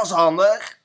was handig.